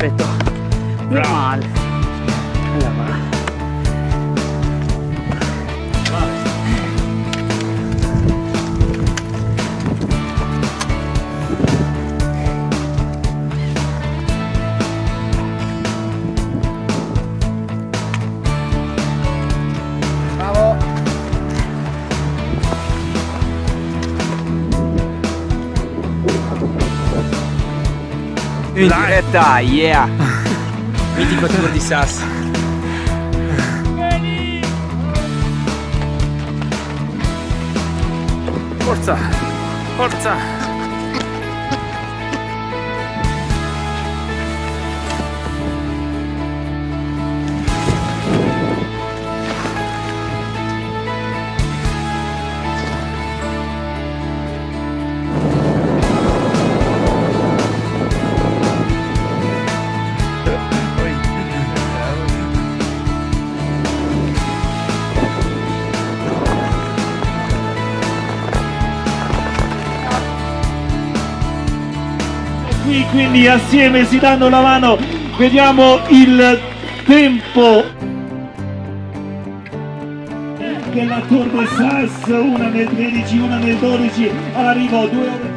respeto. Normal. La verdad. In diretta, yeah! Mitico tour di Sass. Forza! Forza! Qui quindi assieme si danno la mano. Vediamo il tempo. Che la Tour de una nel 13 una nel 12 all'arrivo 2 ore